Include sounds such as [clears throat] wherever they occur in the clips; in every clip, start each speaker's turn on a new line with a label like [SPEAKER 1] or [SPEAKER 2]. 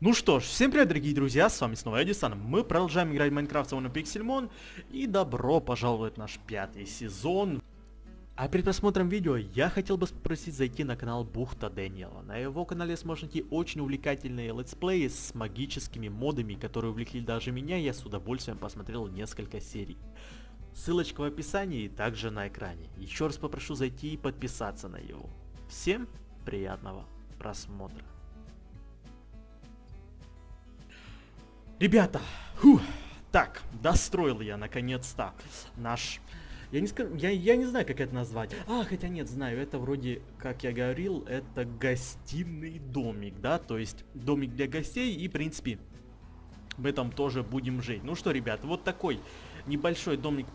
[SPEAKER 1] Ну что ж, всем привет, дорогие друзья, с вами снова Эдисон. Мы продолжаем играть в Майнкрафт Сауна Пиксельмон. И добро пожаловать в наш пятый сезон. А перед просмотром видео я хотел бы спросить зайти на канал Бухта Дэниела. На его канале сможете найти очень увлекательные летсплеи с магическими модами, которые увлекли даже меня, я с удовольствием посмотрел несколько серий. Ссылочка в описании и также на экране. Еще раз попрошу зайти и подписаться на его. Всем приятного просмотра. Ребята, фух, так, достроил я наконец-то наш... Я не, я, я не знаю, как это назвать. А, хотя нет, знаю, это вроде, как я говорил, это гостиный домик, да, то есть домик для гостей и, в принципе, в этом тоже будем жить. Ну что, ребят, вот такой небольшой домик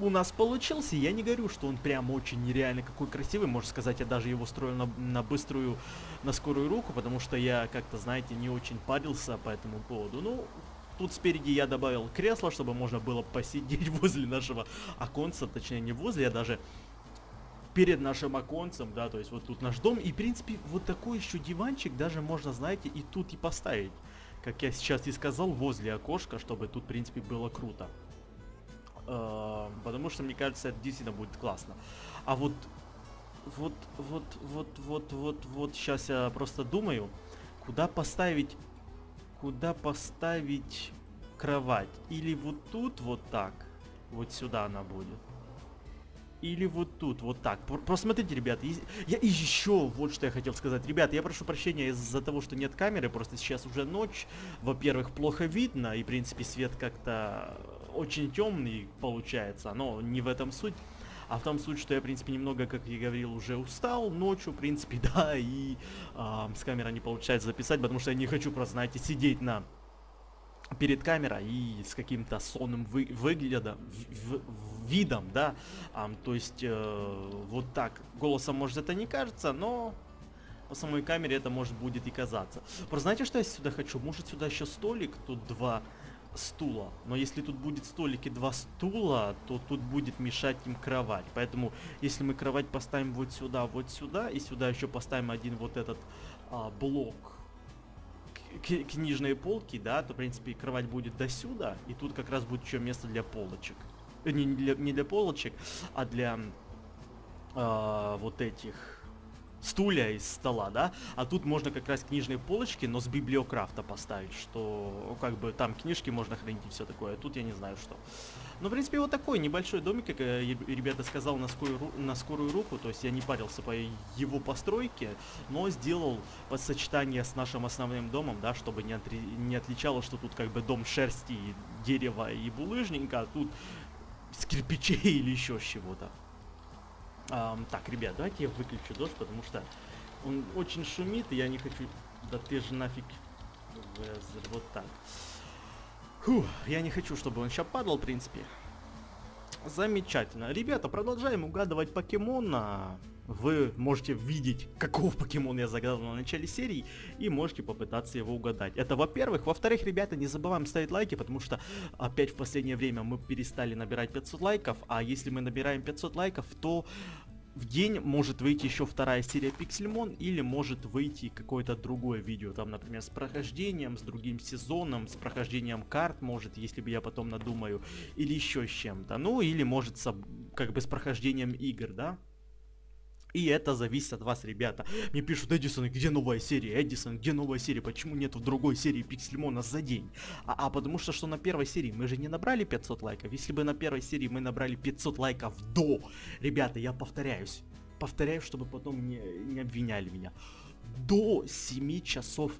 [SPEAKER 1] у нас получился. Я не говорю, что он прям очень нереально какой красивый. Можно сказать, я даже его строил на, на быструю, на скорую руку, потому что я как-то, знаете, не очень парился по этому поводу. Ну, тут спереди я добавил кресло, чтобы можно было посидеть [laughs] возле нашего оконца. Точнее, не возле, я даже перед нашим оконцем, да, то есть вот тут наш дом. И, в принципе, вот такой еще диванчик даже можно, знаете, и тут и поставить. Как я сейчас и сказал, возле окошка, чтобы тут, в принципе, было круто. Э, потому что, мне кажется, это действительно будет классно. А вот, вот, вот, вот, вот, вот, вот, сейчас я просто думаю, куда поставить, куда поставить кровать. Или вот тут вот так, вот сюда она будет. Или вот тут, вот так. Просто смотрите, ребят, я и еще вот что я хотел сказать. Ребят, я прошу прощения из-за того, что нет камеры, просто сейчас уже ночь. Во-первых, плохо видно, и, в принципе, свет как-то очень темный получается, но не в этом суть. А в том суть, что я, в принципе, немного, как я говорил, уже устал ночью, в принципе, [laughs] да, и э, с камеры не получается записать, потому что я не хочу просто, знаете, сидеть на перед камерой и с каким-то сонным вы, выглядом, в, в, видом, да, а, то есть э, вот так, голосом может это не кажется, но по самой камере это может будет и казаться. Просто знаете, что я сюда хочу? Может сюда еще столик, тут два стула. Но если тут будет столик и два стула, то тут будет мешать им кровать. Поэтому, если мы кровать поставим вот сюда, вот сюда, и сюда еще поставим один вот этот а, блок книжные полки, да, то, в принципе, кровать будет до сюда, и тут как раз будет еще место для полочек. Э, не для, не для полочек, а для э, вот этих стулья из стола, да, а тут можно как раз книжные полочки, но с библиокрафта поставить, что как бы там книжки можно хранить и все такое, а тут я не знаю что. Ну, в принципе, вот такой небольшой домик, как э, ребята сказал, на скорую, на скорую руку, то есть я не парился по его постройке, но сделал под сочетание с нашим основным домом, да, чтобы не, отри, не отличало, что тут как бы дом шерсти, дерева и булыжника, а тут с кирпичей [laughs] или еще чего-то. Um, так, ребят, давайте я выключу дождь, потому что он очень шумит, и я не хочу... Да ты же нафиг... Вот так. Фух, я не хочу, чтобы он сейчас падал, в принципе. Замечательно. Ребята, продолжаем угадывать покемона. Вы можете видеть, какого покемона я загадал на начале серии, и можете попытаться его угадать. Это во-первых. Во-вторых, ребята, не забываем ставить лайки, потому что опять в последнее время мы перестали набирать 500 лайков, а если мы набираем 500 лайков, то в день может выйти еще вторая серия Пиксельмон, или может выйти какое-то другое видео, там, например, с прохождением, с другим сезоном, с прохождением карт, может, если бы я потом надумаю, или еще с чем-то. Ну, или может, как бы с прохождением игр, да? И это зависит от вас, ребята. Мне пишут, Эдисон, где новая серия? Эдисон, где новая серия? Почему нет в другой серии Пиксельмона за день? А, а потому что, что на первой серии мы же не набрали 500 лайков. Если бы на первой серии мы набрали 500 лайков до, ребята, я повторяюсь. Повторяю, чтобы потом не, не обвиняли меня. До 7 часов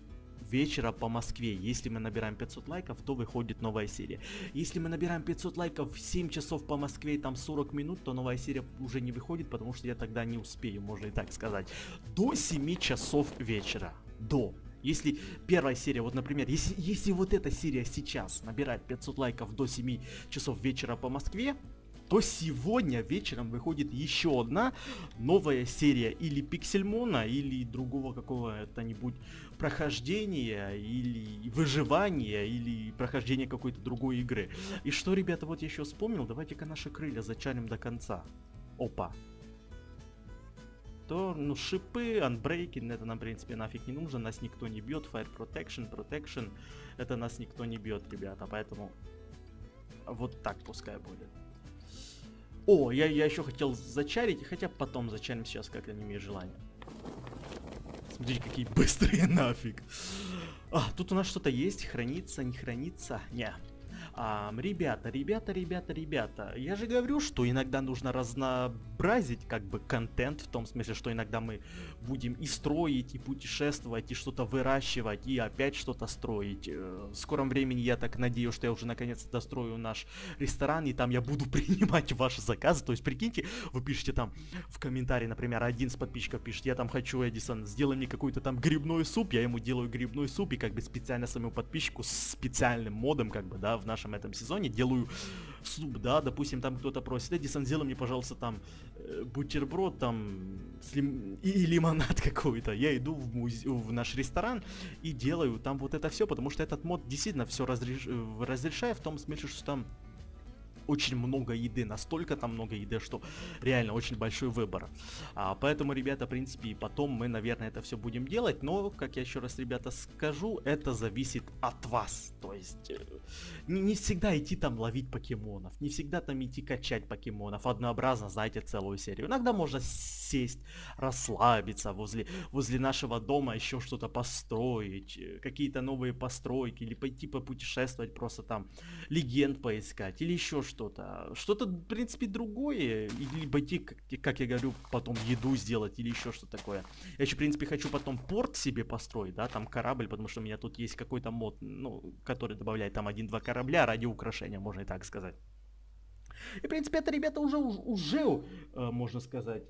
[SPEAKER 1] вечера по Москве. Если мы набираем 500 лайков, то выходит новая серия. Если мы набираем 500 лайков в 7 часов по Москве и там 40 минут, то новая серия уже не выходит, потому что я тогда не успею, можно и так сказать. До 7 часов вечера. До. Если первая серия, вот, например, если, если вот эта серия сейчас набирает 500 лайков до 7 часов вечера по Москве, то сегодня вечером выходит еще одна новая серия или Пиксельмона, или другого какого-то-нибудь прохождения, или выживания, или прохождения какой-то другой игры. И что, ребята, вот я еще вспомнил, давайте-ка наши крылья зачарим до конца. Опа. то, ну, шипы, unbreaking, это нам, в принципе, нафиг не нужно, нас никто не бьет, fire protection, protection, это нас никто не бьет, ребята, поэтому вот так пускай будет. О, я, я еще хотел зачарить, хотя потом зачарим сейчас, как я не имею желания. Смотрите, какие быстрые [laughs] нафиг. А, тут у нас что-то есть, хранится, не хранится? Не, а, ребята, ребята, ребята, ребята, я же говорю, что иногда нужно разнообразить как бы контент, в том смысле, что иногда мы будем и строить, и путешествовать, и что-то выращивать, и опять что-то строить. Э, в скором времени я так надеюсь, что я уже наконец-то дострою наш ресторан, и там я буду [laughs] принимать ваши заказы. То есть, прикиньте, вы пишете там в комментарии, например, один из подписчиков пишет, я там хочу, Эдисон, сделай мне какой-то там грибной суп, я ему делаю грибной суп, и как бы специально своему подписчику специальным модом, как бы, да, в нашем этом сезоне делаю суп, да, допустим, там кто-то просит, Эдисон, сделай мне, пожалуйста, там э, бутерброд, там, с лим... и, и лимонад какой-то. Я иду в, музе... в наш ресторан и делаю там вот это все, потому что этот мод действительно все разреш... Э, разрешает в том смысле, что там очень много еды, настолько там много еды, что реально очень большой выбор. А, поэтому, ребята, в принципе, потом мы, наверное, это все будем делать, но, как я еще раз, ребята, скажу, это зависит от вас. То есть, э, не, не всегда идти там ловить покемонов, не всегда там идти качать покемонов, однообразно, знаете, целую серию. Иногда можно сесть, расслабиться возле, возле нашего дома, еще что-то построить, э, какие-то новые постройки, или пойти попутешествовать, просто там легенд поискать, или еще что что-то. Что-то, в принципе, другое. Или пойти, как, я говорю, потом еду сделать или еще что такое. Я еще, в принципе, хочу потом порт себе построить, да, там корабль, потому что у меня тут есть какой-то мод, ну, который добавляет там один-два корабля ради украшения, можно и так сказать. И, в принципе, это, ребята, уже, уже, э, можно сказать,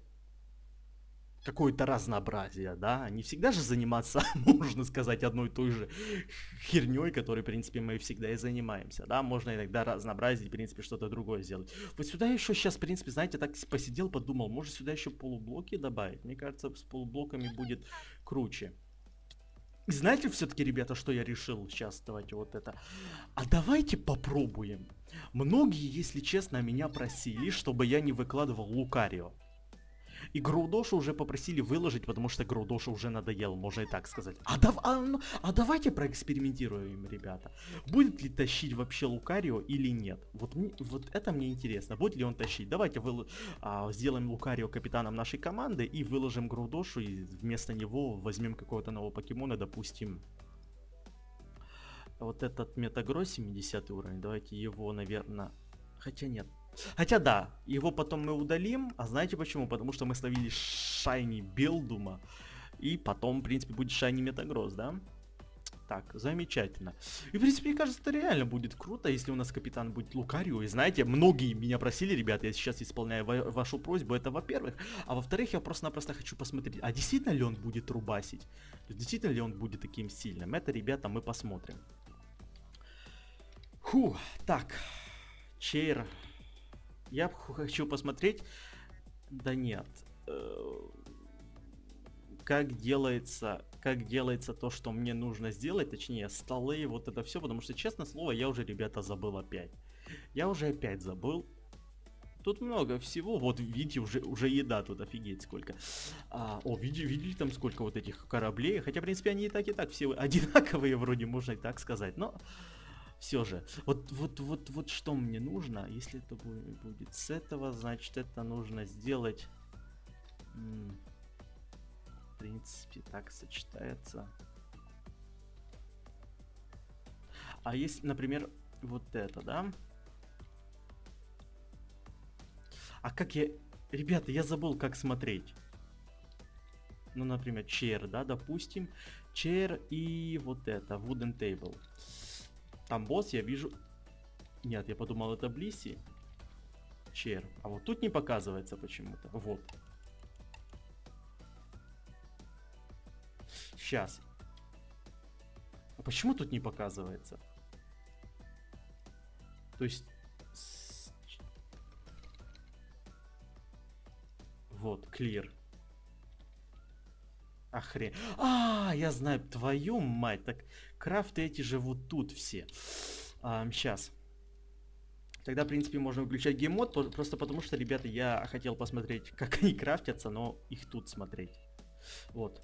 [SPEAKER 1] какое-то разнообразие, да, не всегда же заниматься, [laughs] можно сказать, одной и той же херней, которой, в принципе, мы всегда и занимаемся, да, можно иногда разнообразить, в принципе, что-то другое сделать. Вот сюда еще сейчас, в принципе, знаете, так посидел, подумал, может сюда еще полублоки добавить, мне кажется, с полублоками будет круче. Знаете все-таки, ребята, что я решил сейчас? Давайте вот это. А давайте попробуем. Многие, если честно, меня просили, чтобы я не выкладывал Лукарио. И Грудошу уже попросили выложить, потому что Грудошу уже надоел, можно и так сказать. А, дав а, ну, а давайте проэкспериментируем, ребята. Будет ли тащить вообще Лукарио или нет? Вот, вот это мне интересно. Будет ли он тащить? Давайте вы, а, сделаем Лукарио капитаном нашей команды и выложим Грудошу, и вместо него возьмем какого-то нового покемона, допустим, вот этот Метагро 70 уровень, давайте его, наверное... Хотя нет, Хотя да, его потом мы удалим. А знаете почему? Потому что мы словили Шайни Белдума. И потом, в принципе, будет Шайни Метагроз, да? Так, замечательно. И, в принципе, мне кажется, это реально будет круто, если у нас капитан будет Лукарио. И знаете, многие меня просили, ребята, я сейчас исполняю ва вашу просьбу, это во-первых. А во-вторых, я просто-напросто хочу посмотреть, а действительно ли он будет рубасить? Действительно ли он будет таким сильным? Это, ребята, мы посмотрим. Фу, так. Чейр я хочу посмотреть... Да нет. Э, как делается, как делается то, что мне нужно сделать, точнее, столы, вот это все, потому что, честно слово, я уже, ребята, забыл опять. Я уже опять забыл. Тут много всего, вот видите, уже, уже еда тут, офигеть сколько. А, о, видели, видели там сколько вот этих кораблей, хотя, в принципе, они и так, и так все одинаковые, вроде можно и так сказать, но все же. Вот, вот, вот, вот что мне нужно, если это будет с этого, значит это нужно сделать. В принципе, так сочетается. А если, например, вот это, да? А как я... Ребята, я забыл, как смотреть. Ну, например, chair, да, допустим. Chair и вот это, wooden table. Там босс, я вижу... Нет, я подумал, это Блиси. Чер. А вот тут не показывается почему-то. Вот. Сейчас. А почему тут не показывается? То есть... Вот, clear. Охрен. А, я знаю, твою мать. Так крафты эти живут тут все. А, сейчас. Тогда, в принципе, можно выключать гейммод, просто потому что, ребята, я хотел посмотреть, как они крафтятся, но их тут смотреть. Вот.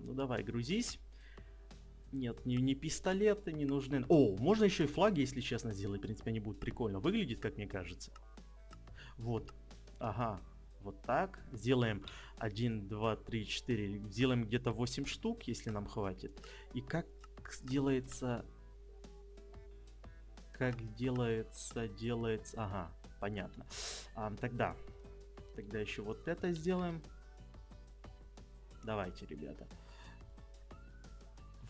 [SPEAKER 1] Ну давай, грузись. Нет, не, не пистолеты не нужны. О, можно еще и флаги, если честно, сделать. В принципе, они будут прикольно выглядеть, как мне кажется. Вот. Ага. Вот так. Сделаем 1, 2, 3, 4. Сделаем где-то 8 штук, если нам хватит. И как делается как делается, делается... Ага, понятно. А, тогда, тогда еще вот это сделаем. Давайте, ребята.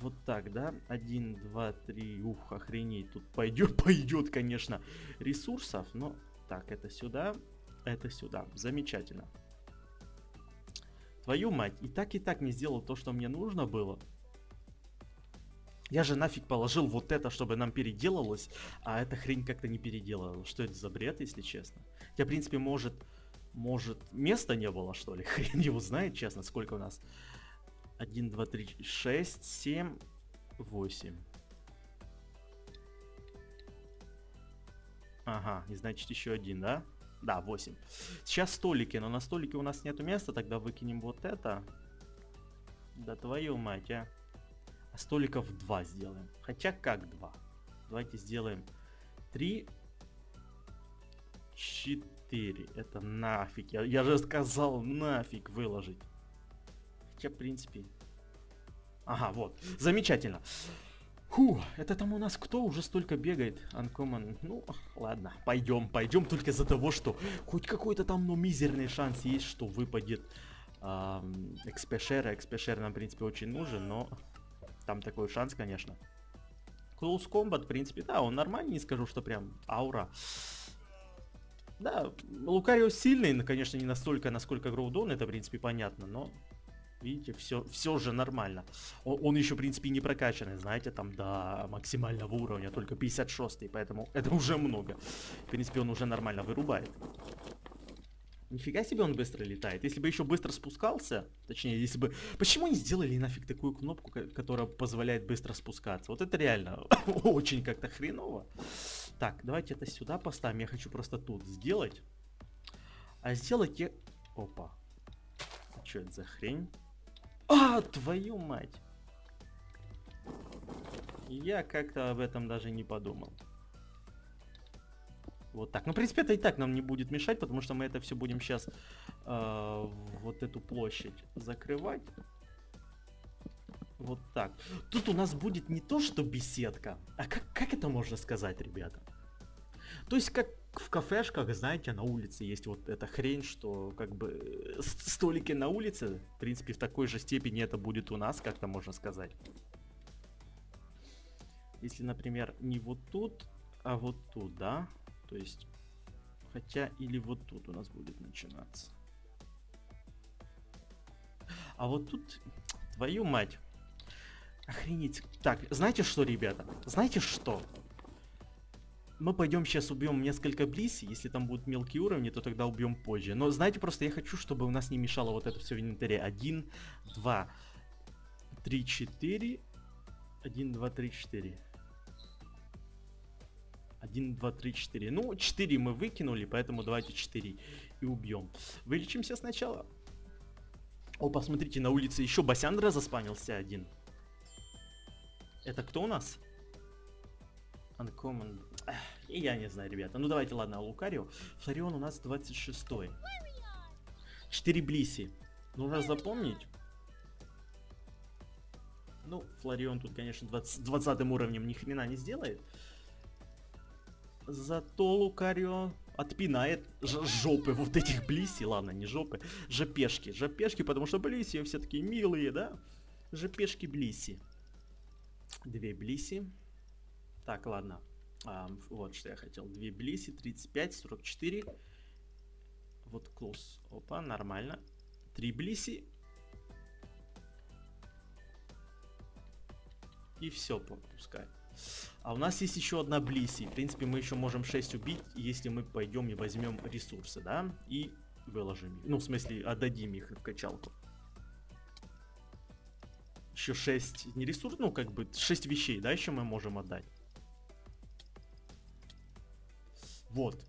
[SPEAKER 1] Вот так, да? Один, два, три. Ух, охренеть. Тут пойдет, [laughs] пойдет, конечно, ресурсов. Но так, это сюда, это сюда. Замечательно. Твою мать, и так и так не сделал то, что мне нужно было. Я же нафиг положил вот это, чтобы нам переделалось, а эта хрень как-то не переделала. Что это за бред, если честно? Хотя, в принципе, может, может, места не было, что ли? [laughs] Хрен его знает, честно, сколько у нас. 1, 2, 3, 6, 7, 8. Ага, и значит еще один, да? Да, 8. Сейчас столики, но на столике у нас нету места, тогда выкинем вот это. Да твою мать, а столиков 2 сделаем. Хотя как 2? Давайте сделаем 3, 4. Это нафиг. Я, я же сказал нафиг выложить. Хотя, в принципе... Ага, вот. Замечательно. Фу, это там у нас кто уже столько бегает? Uncommon. Ну, ладно, пойдем, пойдем только из-за того, что хоть какой-то там, ну, мизерный шанс есть, что выпадет эм, экспешер. Экспешер нам, в принципе, очень нужен, но там такой шанс, конечно. Close Combat, в принципе, да, он нормальный, не скажу, что прям аура. Да, Лукарио сильный, конечно, не настолько, насколько Гроудон, это, в принципе, понятно, но Видите, все, все же нормально. Он, он еще, в принципе, не прокачанный, знаете, там до максимального уровня, только 56 поэтому это уже много. В принципе, он уже нормально вырубает. Нифига себе он быстро летает. Если бы еще быстро спускался, точнее, если бы... Почему не сделали нафиг такую кнопку, которая позволяет быстро спускаться? Вот это реально [laughs] очень как-то хреново. Так, давайте это сюда поставим. Я хочу просто тут сделать. А сделать я... Опа. А что это за хрень? А, твою мать! Я как-то об этом даже не подумал. Вот так. Ну, в принципе, это и так нам не будет мешать, потому что мы это все будем сейчас э, вот эту площадь закрывать. Вот так. Тут у нас будет не то, что беседка, а как, как это можно сказать, ребята? То есть, как в кафешках, знаете, на улице есть вот эта хрень, что как бы столики на улице, в принципе, в такой же степени это будет у нас, как-то можно сказать. Если, например, не вот тут, а вот тут, да? То есть, хотя или вот тут у нас будет начинаться. А вот тут, твою мать. Охренеть. Так, знаете что, ребята? Знаете что? Мы пойдем сейчас убьем несколько блиси. Если там будут мелкие уровни, то тогда убьем позже. Но знаете, просто я хочу, чтобы у нас не мешало вот это все в инвентаре. Один, два, три, четыре. Один, два, три, четыре. 1, 2, 3, 4. Ну, 4 мы выкинули, поэтому давайте 4 и убьем. Вылечимся сначала. О, посмотрите, на улице еще Басяндра заспанился один. Это кто у нас? Uncommon. Я не знаю, ребята. Ну давайте, ладно, Лукарио. Флорион у нас 26 -й. 4 Блиси. Нужно запомнить. Ну, Флорион тут, конечно, 20, 20 уровнем ни хрена не сделает. Зато Лукарио отпинает жопы вот этих блиси, ладно, не жопы, жопешки, жопешки, потому что блиси все такие милые, да? Жопешки блиси. Две блиси. Так, ладно. А, вот что я хотел. Две блиси, 35, 44. Вот клоус. Опа, нормально. Три блиси. И все, пускай. А у нас есть еще одна Блиси. В принципе, мы еще можем 6 убить, если мы пойдем и возьмем ресурсы, да? И выложим их. Ну, в смысле, отдадим их в качалку. Еще 6, не ресурс, ну, как бы 6 вещей, да, еще мы можем отдать. Вот.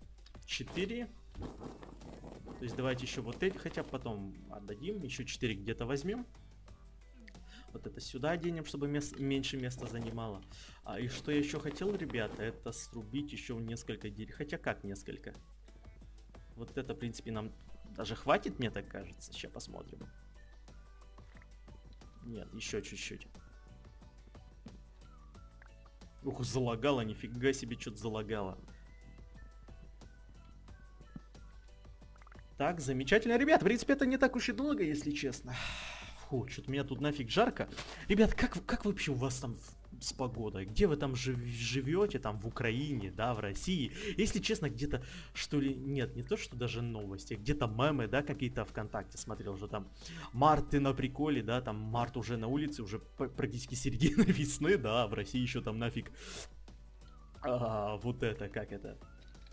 [SPEAKER 1] 4. То есть давайте еще вот эти хотя бы потом отдадим. Еще 4 где-то возьмем. Вот это сюда оденем, чтобы мест, меньше места занимало. А, и что я еще хотел, ребята, это срубить еще несколько деревьев. Хотя как несколько? Вот это, в принципе, нам даже хватит, мне так кажется. Сейчас посмотрим. Нет, еще чуть-чуть. Ух, залагало, нифига себе, что-то залагало. Так, замечательно. Ребят, в принципе, это не так уж и долго, если честно. Фу, что-то меня тут нафиг жарко. Ребят, как, как вообще у вас там с погодой? Где вы там жив живете? Там в Украине, да, в России? Если честно, где-то, что ли, нет, не то, что даже новости, где-то мемы, да, какие-то ВКонтакте смотрел, что там март ты на приколе, да, там март уже на улице, уже практически середина [laughs] весны, да, в России еще там нафиг а, вот это, как это,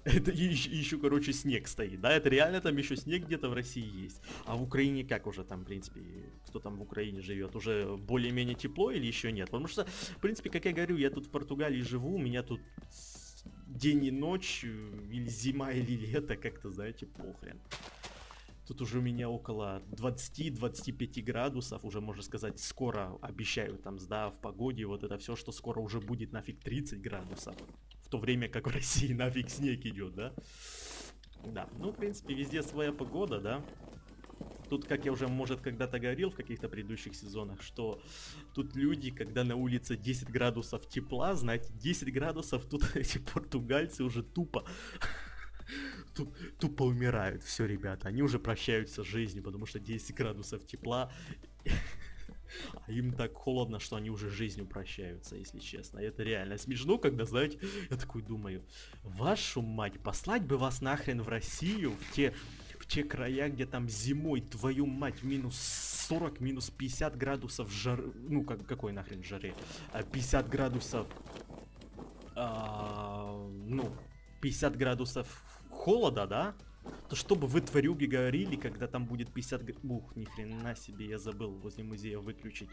[SPEAKER 1] это еще, еще, короче, снег стоит, да, это реально там еще снег где-то в России есть. А в Украине как уже там, в принципе, кто там в Украине живет, уже более-менее тепло или еще нет? Потому что, в принципе, как я говорю, я тут в Португалии живу, у меня тут день и ночь, или зима, [laughs] или лето, как-то, знаете, похрен. Тут уже у меня около 20-25 градусов, уже можно сказать, скоро обещают там, да, в погоде, вот это все, что скоро уже будет нафиг 30 градусов в то время как в России нафиг снег идет, да? Да, ну, в принципе, везде своя погода, да? Тут, как я уже, может, когда-то говорил в каких-то предыдущих сезонах, что тут люди, когда на улице 10 градусов тепла, знаете, 10 градусов, тут [laughs] эти португальцы уже тупо [laughs] тупо умирают. Все, ребята, они уже прощаются с жизнью, потому что 10 градусов тепла [laughs] а им так холодно, что они уже жизнью прощаются, если честно. это реально смешно, когда, знаете, я такой думаю, вашу мать, послать бы вас нахрен в Россию, в те, в те края, где там зимой, твою мать, минус 40, минус 50 градусов жар... Ну, как, какой нахрен жаре? 50 а, градусов... А, ну, 50 градусов холода, да? То что бы вы, тварюги, говорили, когда там будет 50... Ух, ни хрена себе, я забыл возле музея выключить.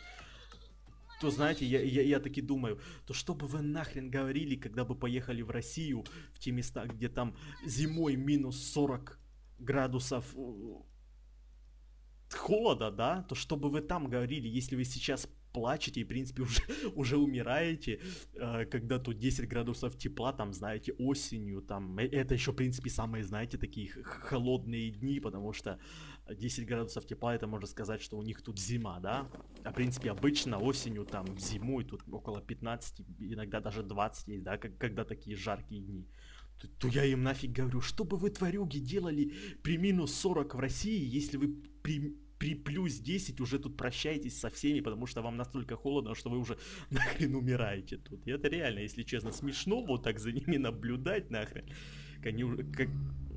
[SPEAKER 1] То, знаете, я, я, я таки думаю, то что бы вы нахрен говорили, когда бы поехали в Россию, в те места, где там зимой минус 40 градусов э, холода, да, то что бы вы там говорили, если вы сейчас плачете и, в принципе, [laughs] уже, уже умираете, э, когда тут 10 градусов тепла, там, знаете, осенью, там, э, это еще, в принципе, самые, знаете, такие холодные дни, потому что 10 градусов тепла, это можно сказать, что у них тут зима, да? А, в принципе, обычно осенью, там, зимой тут около 15, иногда даже 20 есть, да, когда такие жаркие дни то, то я им нафиг говорю, что бы вы, тварюги, делали при минус 40 в России, если вы при при плюс 10 уже тут прощаетесь со всеми, потому что вам настолько холодно, что вы уже [laughs] нахрен умираете тут. И это реально, если честно, смешно вот так за ними [laughs] наблюдать нахрен. Они уже как...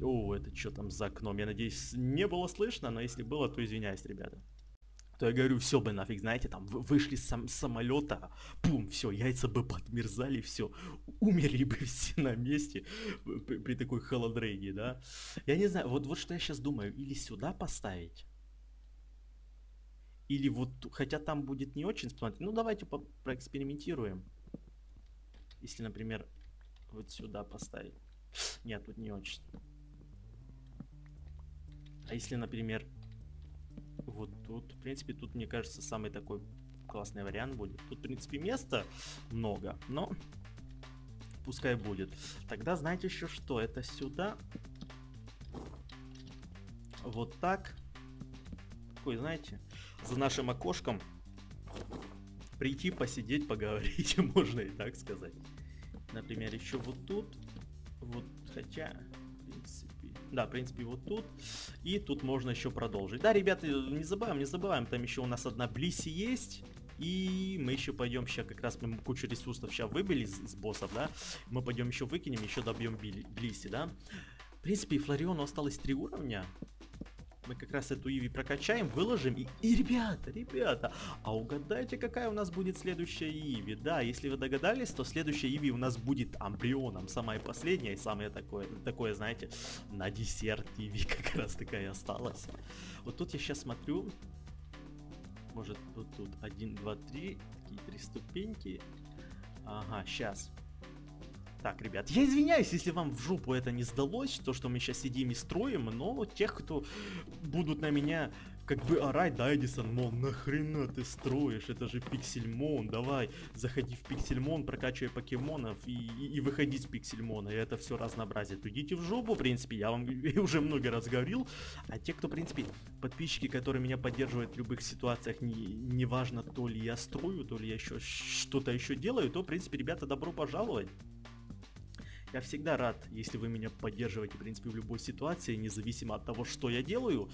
[SPEAKER 1] О, это что там за окном? Я надеюсь, не было слышно, но если было, то извиняюсь, ребята. То я говорю, все бы нафиг, знаете, там вышли с сам, самолета, пум, все, яйца бы подмерзали, все, умерли бы [laughs] все на месте при, при такой холодрейге, да. Я не знаю, вот, вот что я сейчас думаю, или сюда поставить, или вот, хотя там будет не очень смотреть. Ну, давайте по проэкспериментируем. Если, например, вот сюда поставить. Нет, тут не очень. А если, например, вот тут, в принципе, тут, мне кажется, самый такой классный вариант будет. Тут, в принципе, места много, но пускай будет. Тогда знаете еще что? Это сюда. Вот так. Такой, знаете, за нашим окошком прийти, посидеть, поговорить, [laughs] можно и так сказать. Например, еще вот тут, вот, хотя, в принципе, да, в принципе, вот тут, и тут можно еще продолжить. Да, ребята, не забываем, не забываем, там еще у нас одна Блиси есть, и мы еще пойдем сейчас, как раз мы кучу ресурсов сейчас выбили с, с боссов, да, мы пойдем еще выкинем, еще добьем Блиси, да. В принципе, Флориону осталось три уровня, мы как раз эту Иви прокачаем, выложим. И, и ребята, ребята, а угадайте, какая у нас будет следующая Иви? Да, если вы догадались, то следующая Иви у нас будет Амбрионом. Самая последняя и самое такое, такое, знаете, на десерт Иви [laughs] как раз такая осталась. Вот тут я сейчас смотрю. Может, вот тут 1, 2, 3. Такие три ступеньки. Ага, сейчас. Так, ребят, я извиняюсь, если вам в жопу это не сдалось, то, что мы сейчас сидим и строим, но тех, кто будут на меня как бы орать, да, Эдисон, мол, нахрена ты строишь, это же Пиксельмон, давай, заходи в Пиксельмон, прокачивай покемонов и, и, и выходи с Пиксельмона, и это все разнообразие. То идите в жопу, в принципе, я вам [laughs] уже много раз говорил, а те, кто, в принципе, подписчики, которые меня поддерживают в любых ситуациях, не, неважно, то ли я строю, то ли я еще что-то еще делаю, то, в принципе, ребята, добро пожаловать. Я всегда рад, если вы меня поддерживаете, в принципе, в любой ситуации, независимо от того, что я делаю.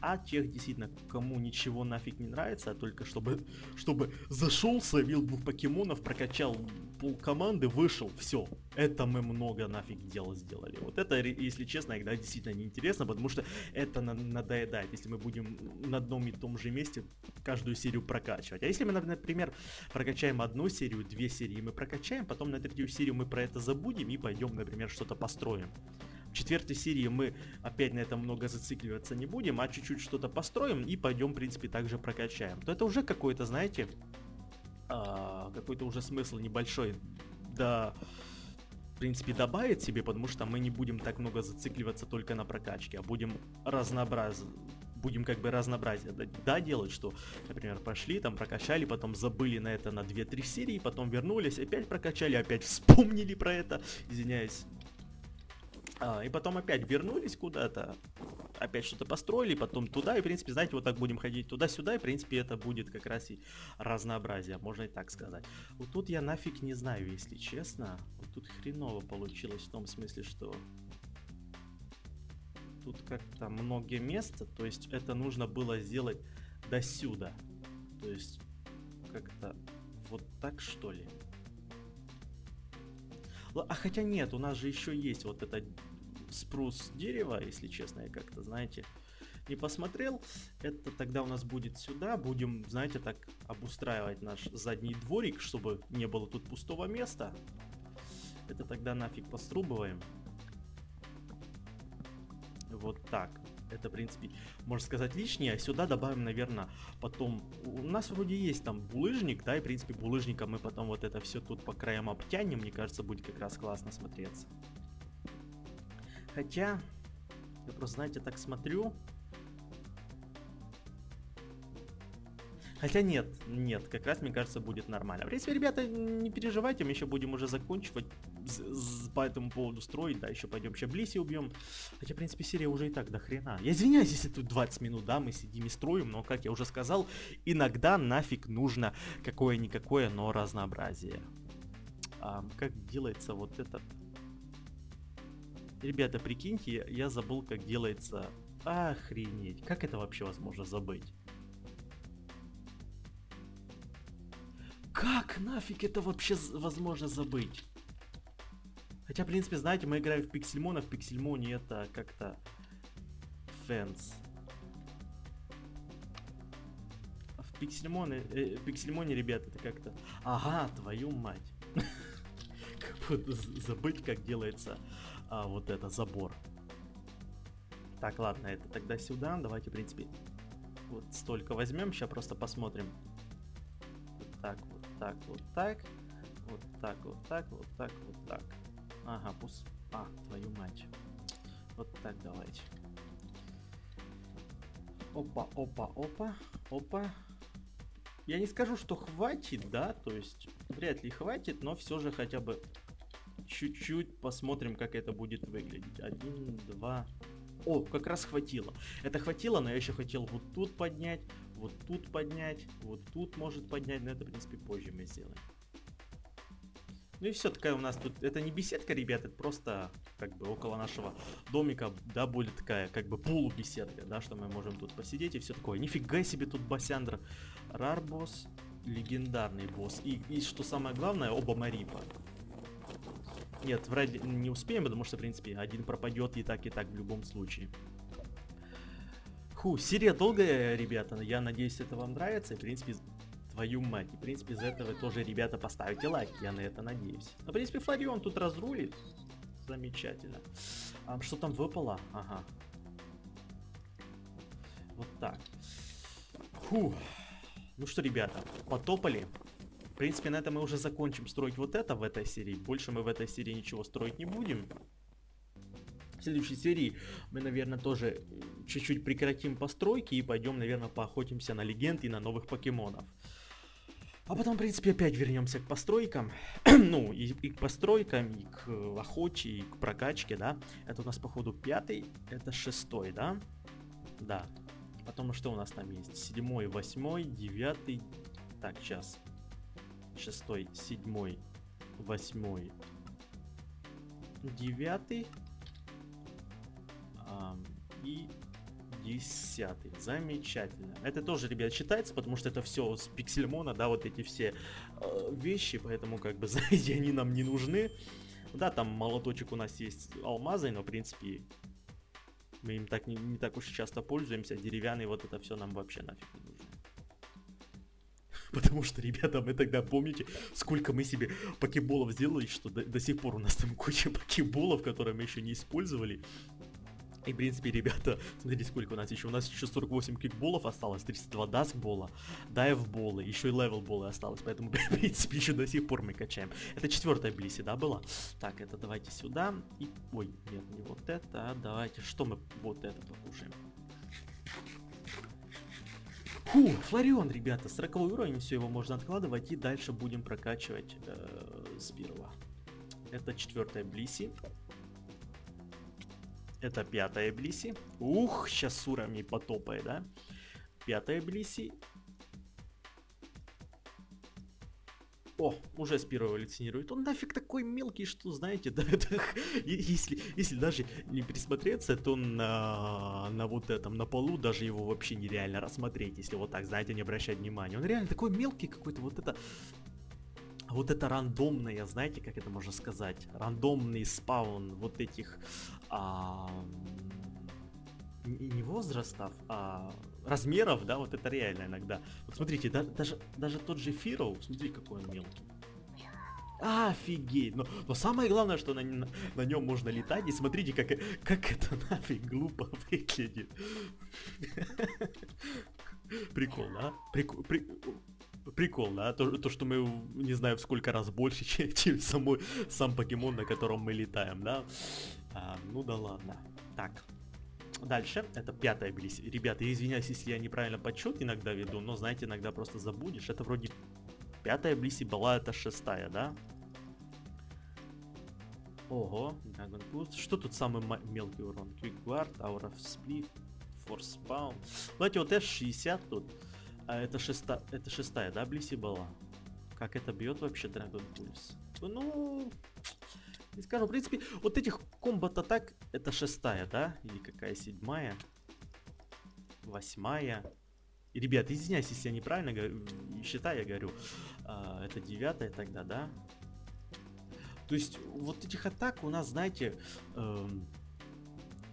[SPEAKER 1] А тех, действительно, кому ничего нафиг не нравится, а только чтобы, чтобы зашел, словил двух покемонов, прокачал пол команды, вышел, все. Это мы много нафиг дела сделали. Вот это, если честно, иногда действительно неинтересно, потому что это на надоедает, если мы будем на одном и том же месте каждую серию прокачивать. А если мы, например, прокачаем одну серию, две серии мы прокачаем, потом на третью серию мы про это забудем и пойдем например, что-то построим. В четвертой серии мы опять на этом много зацикливаться не будем, а чуть-чуть что-то построим и пойдем, в принципе, также прокачаем. То это уже какой-то, знаете, а, какой-то уже смысл небольшой, да, в принципе, добавить себе, потому что мы не будем так много зацикливаться только на прокачке, а будем разнообразно будем как бы разнообразие да, делать, что, например, пошли, там прокачали, потом забыли на это на 2-3 серии, потом вернулись, опять прокачали, опять вспомнили про это, извиняюсь. А, и потом опять вернулись куда-то, опять что-то построили, потом туда, и, в принципе, знаете, вот так будем ходить туда-сюда, и, в принципе, это будет как раз и разнообразие, можно и так сказать. Вот тут я нафиг не знаю, если честно, вот тут хреново получилось в том смысле, что тут как-то много места, то есть это нужно было сделать до сюда. То есть как-то вот так что ли. А хотя нет, у нас же еще есть вот это спрус дерева, если честно, я как-то, знаете, не посмотрел. Это тогда у нас будет сюда. Будем, знаете, так обустраивать наш задний дворик, чтобы не было тут пустого места. Это тогда нафиг пострубываем. Вот так. Это, в принципе, можно сказать, лишнее. Сюда добавим, наверное, потом... У нас вроде есть там булыжник, да, и, в принципе, булыжника мы потом вот это все тут по краям обтянем. Мне кажется, будет как раз классно смотреться. Хотя, я просто, знаете, так смотрю, Хотя нет, нет, как раз мне кажется будет нормально. В принципе, ребята, не переживайте, мы еще будем уже закончивать по этому поводу строить, да, еще пойдем еще Блиси убьем. Хотя, в принципе, серия уже и так до хрена. Я извиняюсь, если тут 20 минут, да, мы сидим и строим, но, как я уже сказал, иногда нафиг нужно какое-никакое, но разнообразие. А, как делается вот этот... Ребята, прикиньте, я забыл, как делается... Охренеть, как это вообще возможно забыть? Как нафиг это вообще возможно забыть? Хотя, в принципе, знаете, мы играем в Пиксельмон, а в Пиксельмоне это как-то fence. В Пиксельмоне, э, Пиксельмоне, ребят, это как-то... Ага, твою мать. [laughs] Как забыть, как делается а, вот это забор. Так, ладно, это тогда сюда. Давайте, в принципе, вот столько возьмем. Сейчас просто посмотрим. Вот так вот так, вот так. Вот так, вот так, вот так, вот так. Ага, пус... А, твою мать. Вот так давайте. Опа, опа, опа, опа. Я не скажу, что хватит, да, то есть вряд ли хватит, но все же хотя бы чуть-чуть посмотрим, как это будет выглядеть. Один, два... О, как раз хватило. Это хватило, но я еще хотел вот тут поднять, вот тут поднять, вот тут может поднять, но это, в принципе, позже мы сделаем. Ну и все, такая у нас тут, это не беседка, ребят, это просто как бы около нашего домика, да, будет такая как бы полубеседка, да, что мы можем тут посидеть и все такое. Нифига себе тут басяндра. Рарбос, легендарный босс. И, и что самое главное, оба Марипа. Нет, врать не успеем, потому что, в принципе, один пропадет и так, и так в любом случае. Фу, серия долгая, ребята, я надеюсь, это вам нравится. И, в принципе, твою мать. И, в принципе, из этого тоже, ребята, поставите лайк, я на это надеюсь. Но, в принципе, Флорион тут разрулит. Замечательно. А, что там выпало? Ага. Вот так. Фу. Ну что, ребята, потопали. Принципе, на этом мы уже закончим строить вот это в этой серии. Больше мы в этой серии ничего строить не будем. В следующей серии мы, наверное, тоже чуть-чуть прекратим постройки и пойдем, наверное, поохотимся на легенд и на новых покемонов. А потом, в принципе, опять вернемся к постройкам. [clears throat] ну, и, и к постройкам, и к э, охоте, и к прокачке, да. Это у нас, походу, пятый, это шестой, да? Да. Потом что у нас там есть? Седьмой, восьмой, девятый. Так, сейчас. Шестой, седьмой, восьмой, девятый. и Десятый. Замечательно. Это тоже, ребят, считается, потому что это все с пиксельмона, да, вот эти все э, вещи, поэтому, как бы, [laughs] знаете, они нам не нужны. Да, там молоточек у нас есть алмазой, но, в принципе, мы им так не, не так уж часто пользуемся. Деревянный вот это все нам вообще нафиг не нужно. [laughs] Потому что, ребята, мы тогда помните, сколько мы себе покеболов сделали, что до, до сих пор у нас там куча покеболов, которые мы еще не использовали. И, в принципе, ребята, смотрите, сколько у нас еще. У нас еще 48 кикболов осталось, 32 даскбола, дайвболы, еще и левелболы осталось. Поэтому, [laughs] в принципе, еще до сих пор мы качаем. Это четвертая блиси, да, была? Так, это давайте сюда. И, ой, нет, не вот это, а давайте, что мы вот это покушаем. Фу, Флорион, ребята, 40 уровень, все его можно откладывать и дальше будем прокачивать э, с первого. Это четвертая Блиси. Это пятая Блиси. Ух, сейчас с уровней потопает, да? Пятая Блиси. О, уже с первого эволюционирует. Он нафиг такой мелкий, что, знаете, [laughs] да, это, если, если даже не присмотреться, то на, на вот этом, на полу даже его вообще нереально рассмотреть, если вот так, знаете, не обращать внимания. Он реально такой мелкий какой-то, вот это вот это рандомное, знаете, как это можно сказать, рандомный спаун вот этих а, не возрастов, а размеров, да, вот это реально иногда. Вот смотрите, да, даже, даже тот же Фироу, смотри, какой он мелкий. Офигеть! Но, но самое главное, что на, на, нем можно летать. И смотрите, как, как это нафиг глупо выглядит. Прикол, да? Прикол, при, прикол, да, то, то, что мы не знаю сколько раз больше, [laughs] чем, сам покемон, на котором мы летаем, да. А, ну да ладно. Так. Дальше, это пятая Блиси. Ребята, извиняюсь, если я неправильно подсчет иногда веду, но знаете, иногда просто забудешь. Это вроде пятая Блиси была, это шестая, да? Ого, Dragon Boost. Что тут самый мелкий урон? Quick Guard, Aura of Split, Force Bound. Давайте вот S60 тут. А это, шеста... это шестая, да, Блиси была? Как это бьет вообще Dragon Pulse? Ну, не скажу. В принципе, вот этих комбат атак это шестая, да? Или какая седьмая? Восьмая. Ребят, извиняюсь, если я неправильно говорю, считаю, я говорю. А, это девятая тогда, да? То есть, вот этих атак у нас, знаете, эм,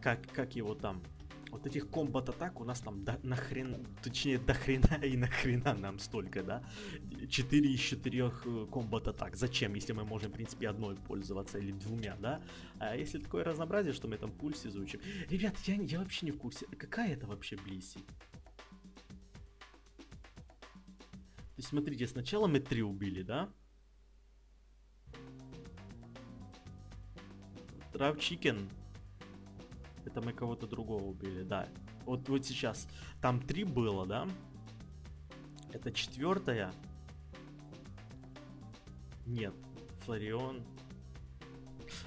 [SPEAKER 1] как, как его там, вот этих комбат атак у нас там до, нахрен, точнее до хрена [laughs] и нахрена нам столько, да? 4 из 4 э, комбат атак. Зачем, если мы можем, в принципе, одной пользоваться или двумя, да? А если такое разнообразие, что мы там пульс изучим. Ребят, я, я вообще не в курсе. Какая это вообще Блиси? То есть, смотрите, сначала мы три убили, да? Трав Чикен это мы кого-то другого убили, да. Вот, вот сейчас. Там три было, да? Это четвертая. Нет. Флорион.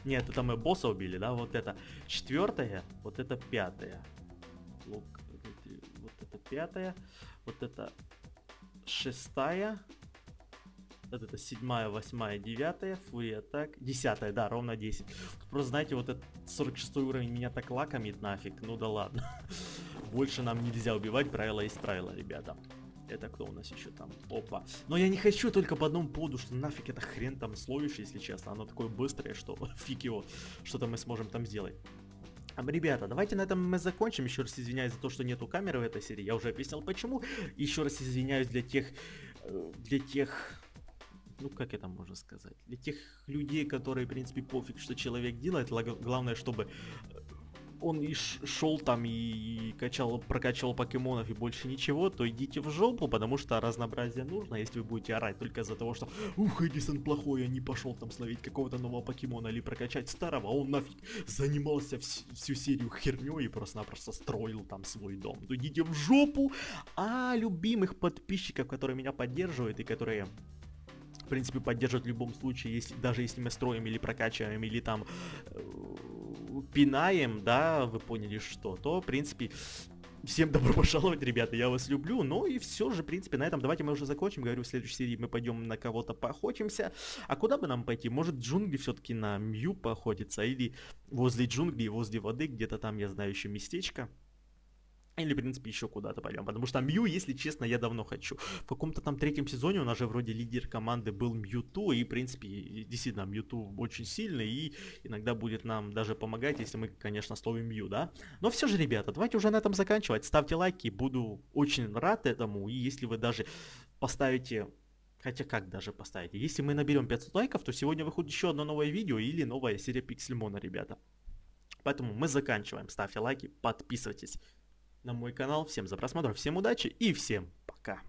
[SPEAKER 1] Нет, это мы босса убили, да? Вот это четвертая, вот это пятая. Лук, вот это пятая, вот это шестая, вот это седьмая, восьмая, девятая, фурия так, десятая, да, ровно 10. Просто знаете, вот этот 46 уровень меня так лакомит нафиг, ну да ладно. [laughs] Больше нам нельзя убивать, правила есть правила, ребята. Это кто у нас еще там? Опа. Но я не хочу только по одному поводу, что нафиг это хрен там словишь, если честно. Оно такое быстрое, что [laughs] фиг его, что-то мы сможем там сделать. Ребята, давайте на этом мы закончим. Еще раз извиняюсь за то, что нету камеры в этой серии. Я уже объяснял почему. Еще раз извиняюсь для тех, э, для тех ну как это можно сказать, для тех людей, которые, в принципе, пофиг, что человек делает, главное, чтобы он и шел там и качал, прокачивал покемонов и больше ничего, то идите в жопу, потому что разнообразие нужно, если вы будете орать только из-за того, что ух, Эдисон плохой, я не пошел там словить какого-то нового покемона или прокачать старого, он нафиг занимался вс всю серию херней и просто-напросто строил там свой дом. То идите в жопу, а любимых подписчиков, которые меня поддерживают и которые в принципе, поддерживать в любом случае, если, даже если мы строим или прокачиваем, или там э, пинаем, да, вы поняли что, то, в принципе, Всем добро пожаловать, ребята, я вас люблю. Ну и все же, в принципе, на этом давайте мы уже закончим. Говорю, в следующей серии мы пойдем на кого-то поохотимся. А куда бы нам пойти? Может, джунгли все-таки на Мью поохотиться? Или возле джунглей, возле воды, где-то там, я знаю, еще местечко. Или, в принципе, еще куда-то пойдем. Потому что Мью, если честно, я давно хочу. В каком-то там третьем сезоне у нас же вроде лидер команды был Мьюту. И, в принципе, действительно, Мьюту очень сильный. И иногда будет нам даже помогать, если мы, конечно, словим Мью, да? Но все же, ребята, давайте уже на этом заканчивать. Ставьте лайки, буду очень рад этому. И если вы даже поставите Хотя как даже поставите? Если мы наберем 500 лайков, то сегодня выходит еще одно новое видео или новая серия Пиксельмона, ребята. Поэтому мы заканчиваем. Ставьте лайки, подписывайтесь на мой канал. Всем за просмотр, всем удачи и всем пока.